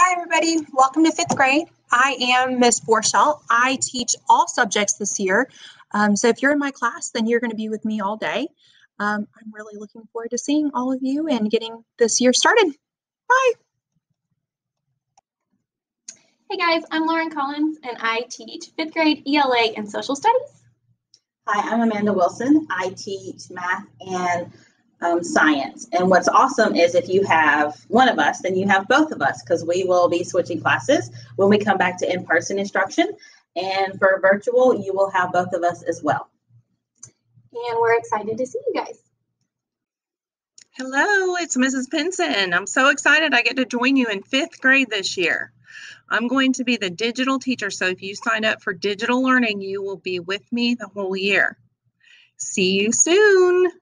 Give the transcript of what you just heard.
Hi, everybody. Welcome to fifth grade. I am Miss Borschelt. I teach all subjects this year. Um, so if you're in my class, then you're going to be with me all day. Um, I'm really looking forward to seeing all of you and getting this year started. Bye. Hey guys, I'm Lauren Collins and I teach fifth grade ELA and social studies. Hi, I'm Amanda Wilson. I teach math and um, science. And what's awesome is if you have one of us, then you have both of us because we will be switching classes when we come back to in person instruction. And for virtual, you will have both of us as well. And we're excited to see you guys. Hello, it's Mrs. Pinson. I'm so excited I get to join you in fifth grade this year. I'm going to be the digital teacher, so if you sign up for digital learning, you will be with me the whole year. See you soon.